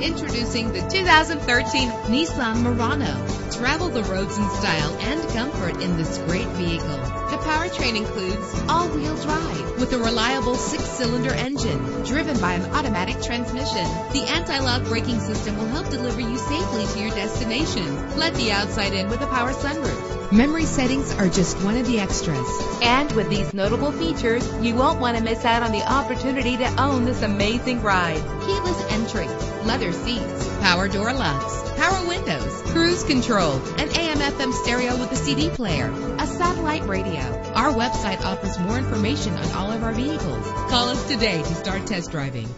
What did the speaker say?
Introducing the 2013 Nissan Murano. Travel the roads in style and comfort in this great vehicle. The powertrain includes all-wheel drive with a reliable six-cylinder engine driven by an automatic transmission. The anti-lock braking system will help deliver you safely to your destination. Let the outside in with a power sunroof. Memory settings are just one of the extras. And with these notable features, you won't want to miss out on the opportunity to own this amazing ride. Keyless entry, leather seats, power door locks, power windows, cruise control, an AM FM stereo with a CD player, a satellite radio. Our website offers more information on all of our vehicles. Call us today to start test driving.